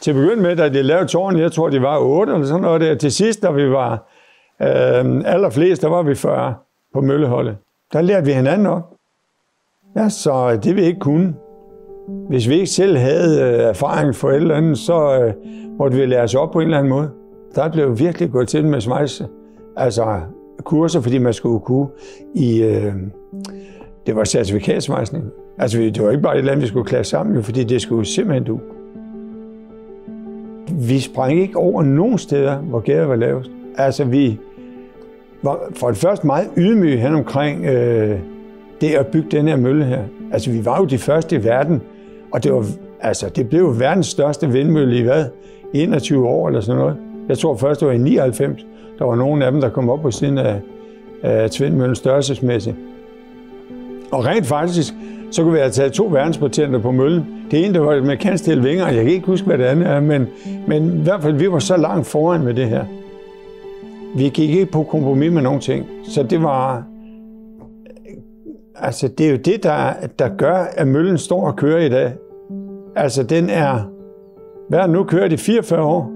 til at begynde med, da de lavede tårnet, jeg tror, de var 8 eller sådan noget der. Til sidst, da vi var øh, allerflest, der var vi 40 på mølleholdet. Der lærte vi hinanden op. Ja, så øh, det vi ikke kunne. Hvis vi ikke selv havde øh, erfaring for et eller andet, så øh, måtte vi lære os op på en eller anden måde. Der blev virkelig gået til med svejse. Altså kurser, fordi man skulle kunne i... Øh, det var certifikatsvejsning. Altså, det var ikke bare et eller andet, vi skulle klare sammen, fordi det skulle simpelthen du. Vi sprang ikke over nogen steder, hvor gæret var lavest. Altså, vi var for det første meget ydmyge hen omkring øh, det at bygge den her mølle her. Altså, vi var jo de første i verden, og det, var, altså, det blev jo verdens største vindmølle i hvad? 21 år eller sådan noget. Jeg tror først, det var i 99. Der var nogen af dem, der kom op på siden af, af tvindmøllen størrelsesmæssigt. Og rent faktisk, så kunne vi have taget to verdenspatenter på møllen. Det ene, der var med kantstille vinger, jeg kan ikke huske, hvad det andet er, men, men i hvert fald, vi var så langt foran med det her. Vi gik ikke på kompromis med nogen ting, så det var... Altså, det er jo det, der, der gør, at møllen står og kører i dag. Altså, den er... Hvad nu kører i 44 år?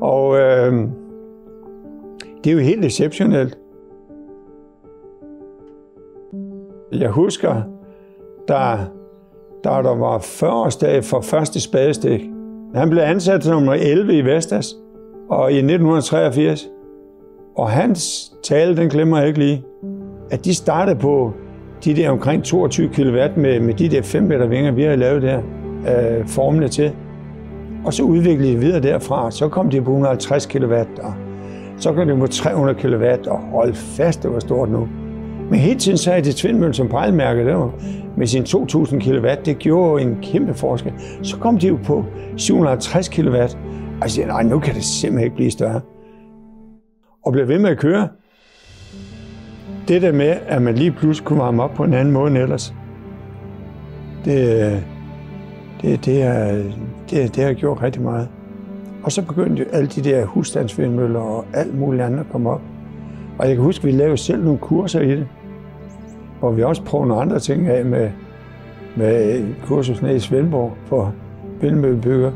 Og øh, det er jo helt exceptionelt. Jeg husker, der da der var 40-årsdag for første spadestik. Han blev ansat som nummer 11 i Vestas og i 1983. Og hans tale, den glemmer jeg ikke lige, at de startede på de der omkring 22 kW med, med de der 5 meter vinger, vi har lavet der, øh, formene til. Og så udviklede de videre derfra. Så kom de på 150 kW, og så kom de på 300 kW, og hold fast, det var stort nu. Men hele tiden så er det tvindmølle som pejlemærke, det var med sin 2000 kW, det gjorde en kæmpe forskel. Så kom de jo på 750 kW, og jeg siger, nej, nu kan det simpelthen ikke blive større. Og blev ved med at køre. Det der med, at man lige pludselig kunne varme op på en anden måde end ellers, det, det, det, er, det, det har gjort rigtig meget. Og så begyndte alle de der husstandsvindmøller og alt muligt andet at komme op. Og jeg kan huske, at vi lavede selv nogle kurser i det hvor vi også prøver nogle andre ting af med, med kursus nede i Svendborg for vindmøllebygger.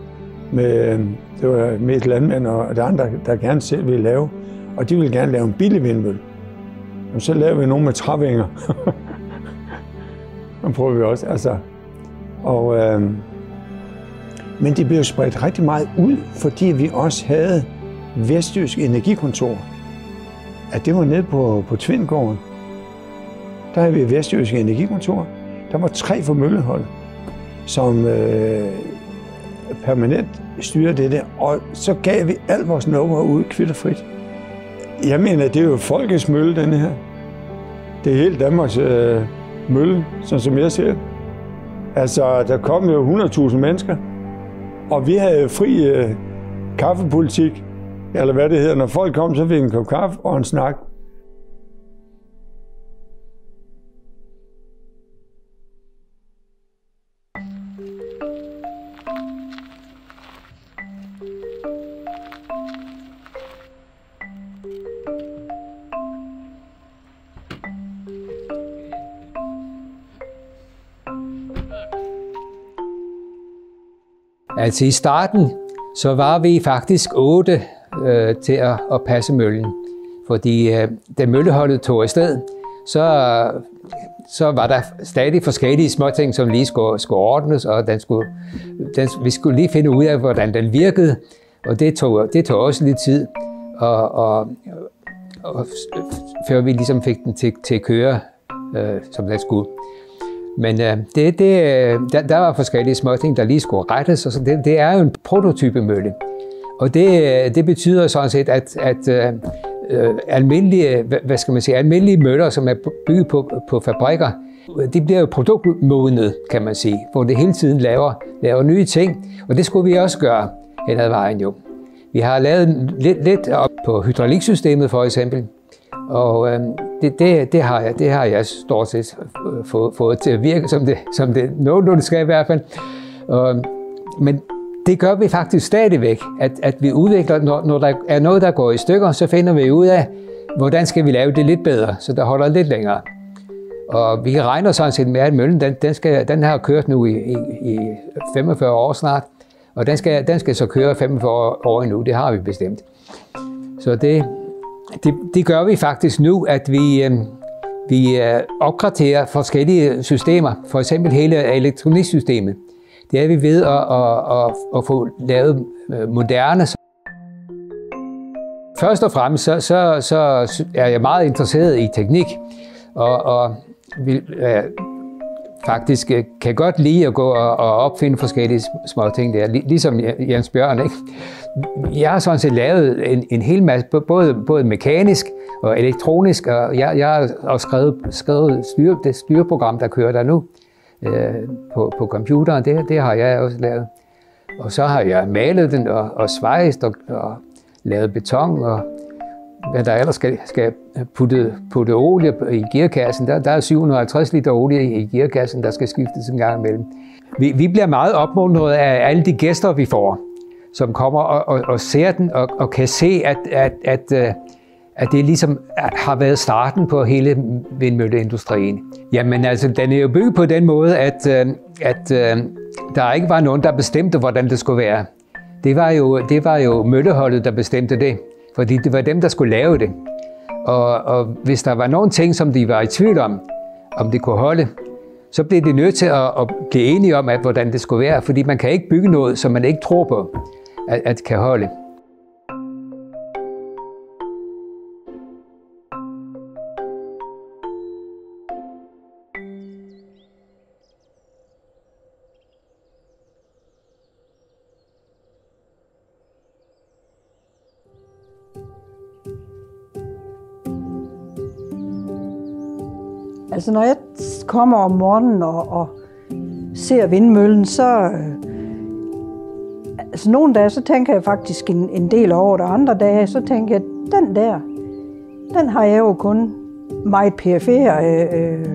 Med, øh, det var mest landmænd og der andre, der gerne selv ville lave. Og de ville gerne lave en billig vindmølle. Og så lavede vi nogle med trævinger. Det prøver vi også. Altså. Og, øh, men det blev spredt rigtig meget ud, fordi vi også havde Vestjysk Energikontor. At det var nede på, på Tvindgården der havde vi Vestjyske Energikontor. Der var tre for Møllehold, som øh, permanent styrede det der. Og så gav vi al vores nummer ud kvitterfrit. Jeg mener, det er jo folkets mølle, den her. Det er hele Danmarks øh, mølle, sådan som jeg ser Altså, der kom jo 100.000 mennesker, og vi havde fri øh, kaffepolitik, eller hvad det hedder. Når folk kom, så fik en kop kaffe og en snak. Altså i starten, så var vi faktisk otte øh, til at, at passe møllen. Fordi øh, da mølleholdet tog afsted, så, så var der stadig forskellige småting, som lige skulle, skulle ordnes, og den skulle, den, vi skulle lige finde ud af, hvordan den virkede. Og det tog, det tog også lidt tid, og, og, og, før vi ligesom fik den til, til at køre, øh, som den skulle. Men øh, det, det, øh, der, der var forskellige småting, der lige skulle rettes, og så det, det er jo en prototypemølle. Og det, øh, det betyder sådan set, at, at øh, øh almindelige, hvad skal man sige, almindelige møller, som er bygget på, på fabrikker, de bliver jo produktmodnet, kan man sige, hvor det hele tiden laver, laver nye ting. Og det skulle vi også gøre hen ad vejen jo. Vi har lavet lidt, lidt op på hydrauliksystemet for eksempel, og øh, det, det, det, har jeg, det har jeg stort set fået, fået til at virke, som det, som det nogenlunde skal i hvert fald. Og, men det gør vi faktisk stadigvæk, at, at vi udvikler, når, når der er noget, der går i stykker, så finder vi ud af, hvordan skal vi lave det lidt bedre, så der holder lidt længere. Og vi regner sådan set med, at møllen den, den, skal, den har kørt nu i, i, i 45 år snart, Og den skal, den skal så køre 45 år endnu, det har vi bestemt. Så det, det, det gør vi faktisk nu, at vi, øh, vi øh, opgraderer forskellige systemer, for eksempel hele elektroniksystemet. Det er vi ved at, at, at, at få lavet øh, moderne. Først og fremmest så, så, så er jeg meget interesseret i teknik, og, og vil, øh, faktisk øh, kan godt lide at gå og, og opfinde forskellige små ting der, ligesom Jens Bjørn. Ikke? Jeg har sådan set lavet en, en hel masse, både, både mekanisk og elektronisk, og jeg, jeg har også skrevet, skrevet styre, det styreprogram, der kører der nu øh, på, på computeren. Det, det har jeg også lavet. Og så har jeg malet den og, og svejst og, og lavet beton og hvad der ellers skal, skal putte, putte olie i gearkassen. Der, der er 750 liter olie i gearkassen, der skal skiftes en gang imellem. Vi, vi bliver meget opmuntret af alle de gæster, vi får som kommer og, og, og ser den og, og kan se, at, at, at, øh, at det ligesom har været starten på hele vindmølleindustrien. Jamen altså, den er jo bygget på den måde, at, øh, at øh, der ikke var nogen, der bestemte, hvordan det skulle være. Det var jo, det var jo mølleholdet, der bestemte det, fordi det var dem, der skulle lave det. Og, og hvis der var nogle ting, som de var i tvivl om, om det kunne holde, så blev de nødt til at, at blive enige om, at, hvordan det skulle være, fordi man kan ikke bygge noget, som man ikke tror på at, at kan holde. Altså når jeg kommer om morgenen og, og ser vindmøllen, så, øh, Altså nogle dage, så tænker jeg faktisk en, en del over det. Andre dage, så tænker jeg, den der, den har jeg jo kun meget perifær, øh, øh,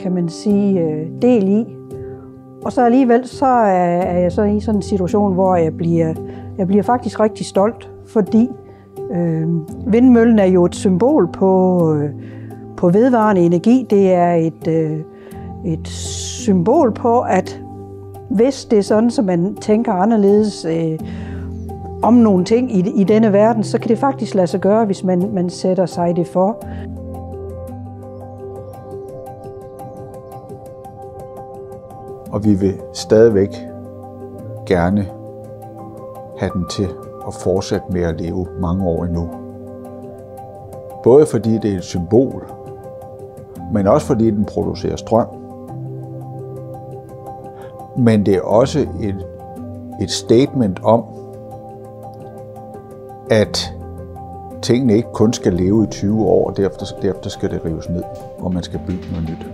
kan man sige, øh, del i. Og så alligevel, så er, er jeg så i sådan en situation, hvor jeg bliver, jeg bliver faktisk rigtig stolt, fordi øh, vindmøllen er jo et symbol på, øh, på vedvarende energi. Det er et, øh, et symbol på, at hvis det er sådan, at man tænker anderledes øh, om nogle ting i, i denne verden, så kan det faktisk lade sig gøre, hvis man, man sætter sig det for. Og vi vil stadigvæk gerne have den til at fortsætte med at leve mange år endnu. Både fordi det er et symbol, men også fordi den producerer strøm. Men det er også et, et statement om, at tingene ikke kun skal leve i 20 år, og derefter, derefter skal det rives ned, og man skal bygge noget nyt.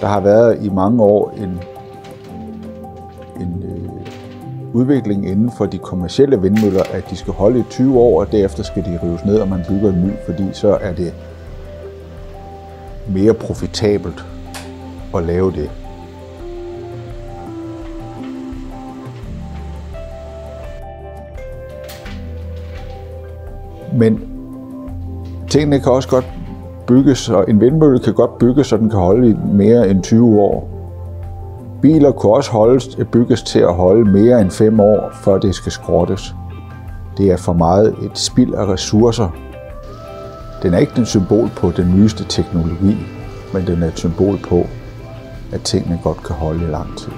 Der har været i mange år en, en øh, udvikling inden for de kommercielle vindmøller, at de skal holde i 20 år, og derefter skal de rives ned, og man bygger en ny, fordi så er det mere profitabelt at lave det. Men tingene kan også godt bygges, og en vindmølle kan godt bygges, så den kan holde i mere end 20 år. Biler kunne også holdes, bygges til at holde mere end 5 år, før det skal skrottes. Det er for meget et spild af ressourcer. Den er ikke et symbol på den nyeste teknologi, men den er et symbol på, at tingene godt kan holde i lang tid.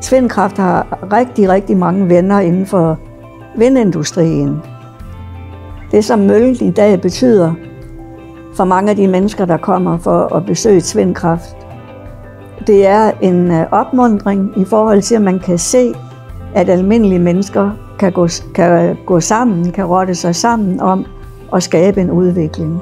Svendkraft har rigtig, rigtig mange venner inden for vindindustrien. Det, som møllen i dag betyder for mange af de mennesker, der kommer for at besøge Svendkraft, det er en øh, opmundring i forhold til, at man kan se, at almindelige mennesker kan gå, kan gå sammen, kan rotte sig sammen om at skabe en udvikling.